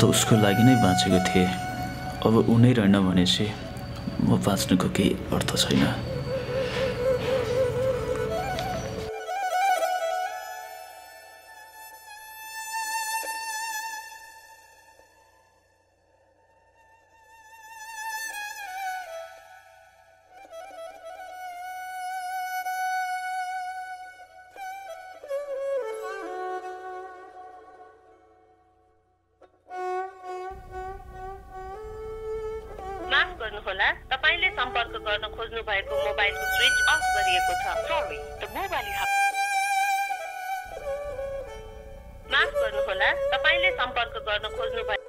त उसको लागि नै बाँचेको थिएँ। अब ऊ नै रहेन भनेपछि म बाँच्नुको केही अर्थ छैन। गर्नुहोला तपाईँले सम्पर्क गर्न खोज्नु भएको मोबाइलको स्विच अफ गरिएको छ। सरी द मोबाइल माफ गर्नुहोला। तपाईँले सम्पर्क गर्न खोज्नु भएको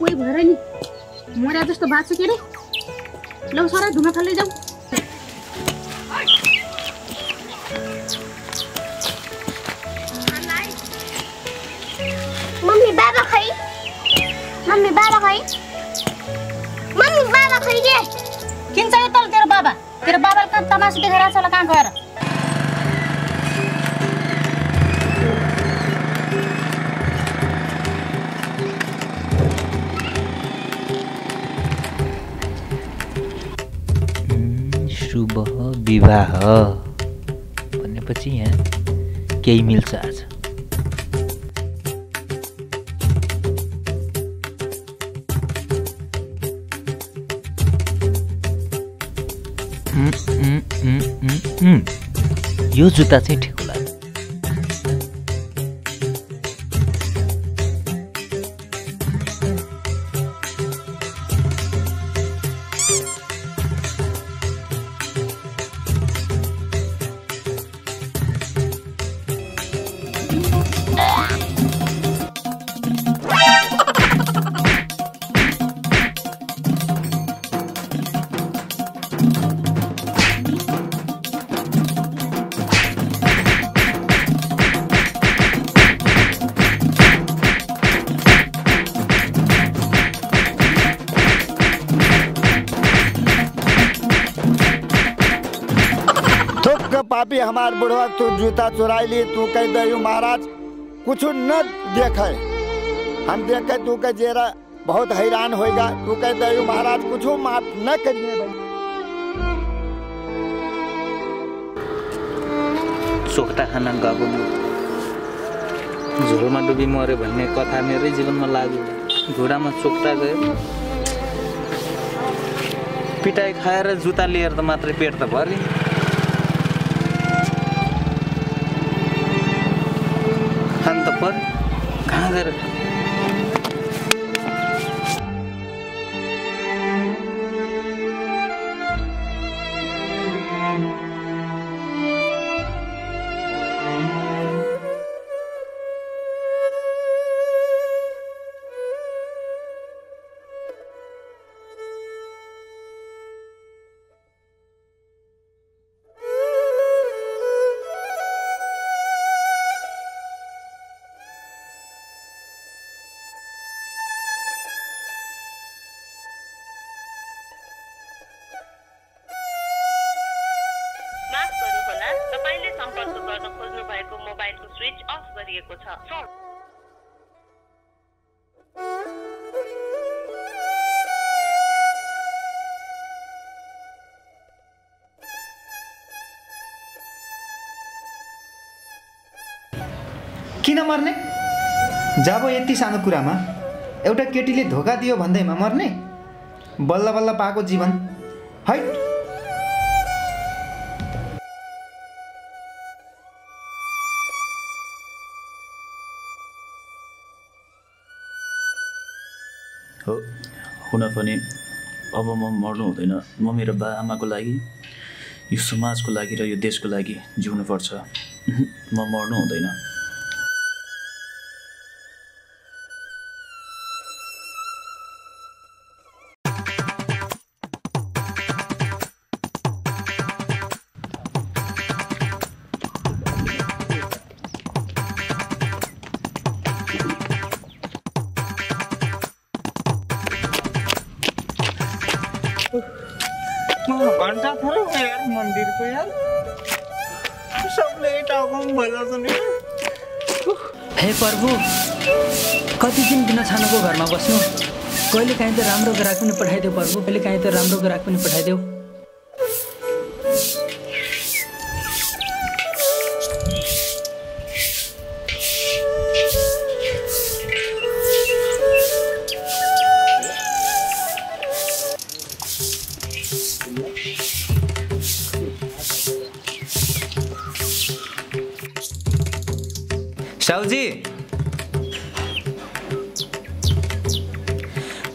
पोइ भएर नि मर्या जस्तो बाँच्छु के अरे लौ सर धुमा खाल्दै जाऊ मम्मी बाबा खै मम्मी बाबा खै मम्मी बाबा खै के किन चाहियो तल तेरो बाबा तेरो बाबाले कहाँ तमासु देखेर आएको छ होला कहाँ गएर शुभ विवाह भनेपछि यहाँ केही मिल्छ आज। यो जुत्ता चाहिँ पापी हमार बुढ़वा, तू जूता चुराई ली, तू कह दयू महाराज, कुछ न देखे। हम देखे, तू कह जेरा बहुत हैरान होएगा, तू कह दयू महाराज, कुछ माफ़ न करिए सोक्टा खान गएको झोलमा डुबी मऱ्यो भन्ने कथा मेरै जीवनमा लाग्यो। घुँडामा चोक्टा गयो पिटाइ खाएर जुत्ता लिएर त मात्रै पेट त भरि खान त पर्यो कहाँ गएर माफ गरिएको छ। किन मर्ने? जब यति सानो कुरामा एउटा केटीले धोका दियो भन्दैमा मर्ने? बल्ल बल्ल पाएको जीवन। है? हो। हुन पनि अब म मर्नु हुँदैन। म मेरो बा आमाको लागि यो समाजको लागि र यो देशको लागि जिउनुपर्छ। म मर्नु हुँदैन। मन्दिरको यार। सबले टाउकोमा नि। हे प्रभु कति दिन बिना छानाको घरमा बस्नु? कहिले काहीँ त राम्रो ग्राहक पनि पठाइदेऊ प्रभु कहिले काहीँ त राम्रो ग्राहक पनि पठाइदेऊ।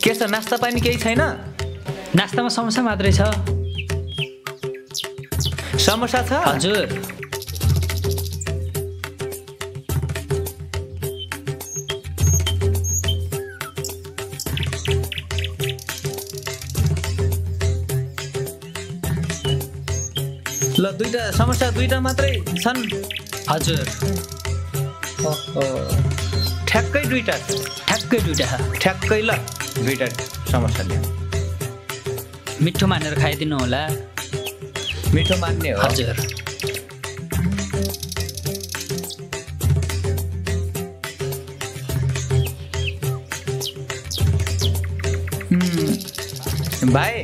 के छ नास्ता पानी केही छैन? नास्तामा समस्या मात्रै छ। समस्या छ? हजुर। ल दुइटा समस्या दुइटा मात्रै छन्। हजुर। ठ्याक्कै दुइटा ठ्याक्कै दुइटा ठ्याक्कै ल दुइटा समस्या ल्याऊ मिठो मानेर खाइदिनु होला। मिठो मान्ने हो। हजुर। भाइ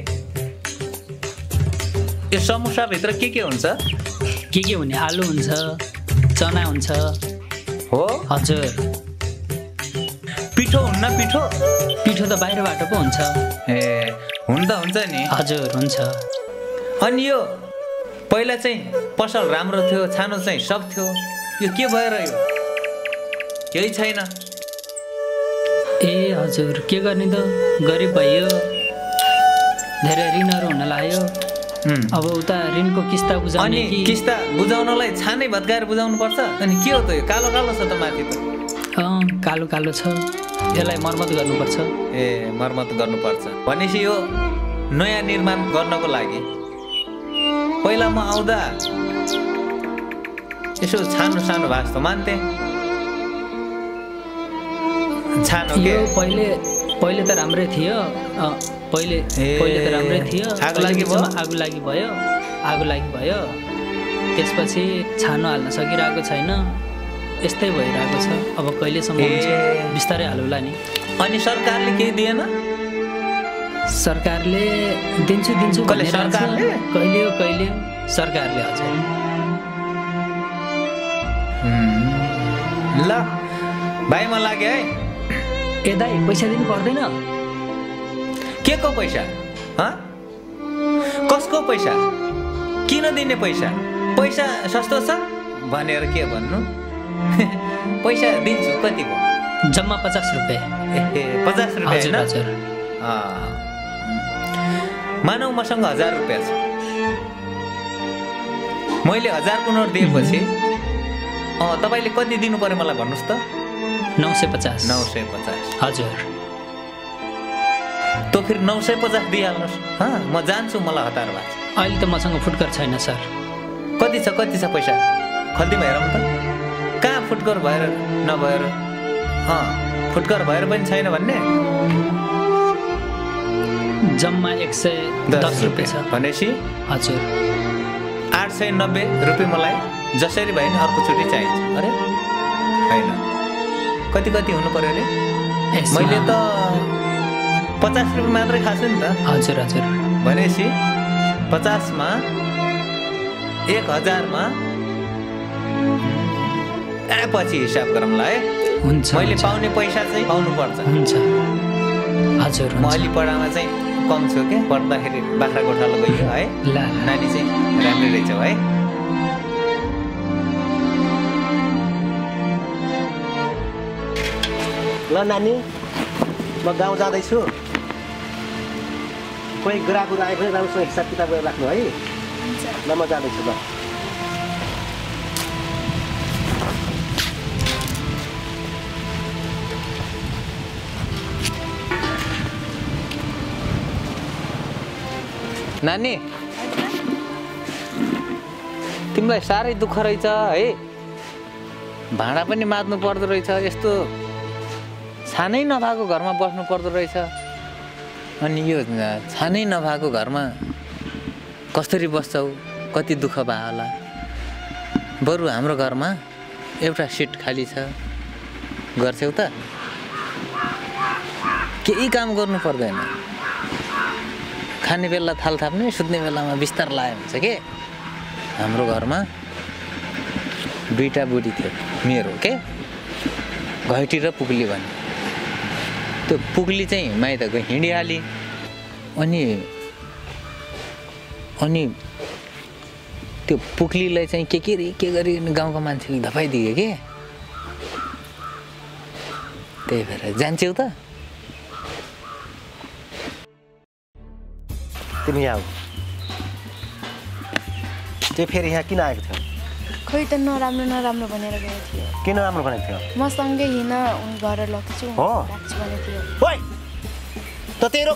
यो समोसाभित्र के के हुन्छ? के के हुने? आलु हुन्छ चना हुन्छ। हो? हजुर। पिठो हुन्न पिठो? पिठो त बाहिरबाट पो हुन्छ। ए हुन त हुन्छ नि। हजुर हुन्छ। अनि यो पहिला चाहिँ पसल राम्रो थियो छानो चाहिँ सब थियो। यो के भएर यो? केही छैन। ए हजुर के गर्ने त? गरिब भइयो। धेरै ऋणहरू हुन लाग्यो. अब उता ऋणको किस्ता बुझाउने अनि कि किस्ता बुझाउनलाई छानै भत्काएर बुझाउनु पर्छ अनि के हो त यो? कालो कालो छ त माथि त। अँ, कालो कालो छ। यसलाई मर्मत गर्नुपर्छ। ए मर्मत गर्नुपर्छ। भनेपछि यो नयाँ निर्माण गर्नको लागि। पहिला म आउँदा यसो छानो सानो भएको जस्तो मान्थे। छानो के? यो पहिले पहिले त राम्रै थियो। पहिले पहिले त राम्रै थियो। आगो लागि भयो? आगो लागि भयो आगो लागि भयो। त्यसपछि छानो हाल्न सकिरहेको छैन। यस्तै भइरहेको छ। अब कहिलेसम्म बिस्तारै हालौँला नि। अनि सरकारले केही दिएन? सरकारले दिन्छु दिन्छु। सरकारले? कहिले हो कहिले? सरकारले हजुर ल भाइ म लाग्यो है। ए दाइ पैसा दिनु पर्दैन। के को पैसा? हँ? कसको पैसा? किन दिने पैसा? पैसा सस्तो छ? भनेर के भन्नु? पैसा दिन्छु कतिको जम्मा पचास रुपियाँ ए पचास रुपियाँ। मानौ मसँग हजार रुपियाँ छ। मैले हजारको नोट दिएपछि अँ तपाईँले कति दिनु पऱ्यो मलाई भन्नुहोस् त। नौ सय पचास। नौ सय पचास। हजुर। त फेरि नौ सय पचास दिइहाल्नुहोस्। हँ म जान्छु मलाई हतार भएको छ अहिले त मसँग फुटकर छैन सर। कति छ कति छ पैसा? खल्ती भएर त। कहाँ फुटकर भएर नभएर? अँ फुटकर भएर पनि छैन भन्ने। जम्मा एक सय दस रुपियाँ छ। भनेपछि? हजुर। आठ सय नब्बे रुपियाँ मलाई जसरी भए नि अर्को छुट्टी चाहिन्छ। अरे? होइन। कति कति हुनु पर्यो अरे? मैले त पचास रुपियाँ मात्रै खाएको छु नि त। हजुर हजुर। भनेपछि पचासमा एक हजारमा पछि हिसाब गरौँला है। हुन्छ मैले। पाउने पैसा चाहिँ पाउनुपर्छ। हुन्छ। हजुर म अलि पढामा चाहिँ कम छु क्या पढ्दाखेरि बाख्रा गोठालो गयो है ल। नानी चाहिँ राम्रै रहेछौ है। ल नानी। म गाउँ जाँदैछु। कोही ग्राहकहरू आए पनि राम्रोसँग हिसाब किताब गरेर राख्नु है? ल म जाँदैछु ल। नानी। तिमीलाई साह्रै दुःख रहेछ है? भाँडा पनि माझ्नु पर्दो रहेछ यस्तो छानै नभएको घरमा बस्नु पर्दो रहेछ। अनि यो छानै नभएको घरमा कसरी बस्छौ? कति दुःख भयो होला? बरु हाम्रो घरमा एउटा सिट खाली छ। गर्छौ त। केही काम गर्नु पर्दैन। खाने बेला थाल थाप्ने सुत्ने बेलामा बिस्तार लायो हुन्छ के? हाम्रो घरमा दुईवटा बुढी थियो। मेरो के घैटी र पुग्ली भन्ने। त्यो पुग्ली चाहिँ माइत गयो हिँडिहाली। अनि अनि त्यो पुग्लीलाई चाहिँ के के रे के गरी गाउँको मान्छेले धपाइदियो के? त्यही भएर जान्छौ त। तिमी यहाँ त्यो फेरि यहाँ किन आएको थियो? खोइ त नराम्रो नराम्रो भनेर गएको थियो। किन राम्रो भनेको थियो? मसँगै हिँड घर लग्छु हो? भनेको थियो। त तेरो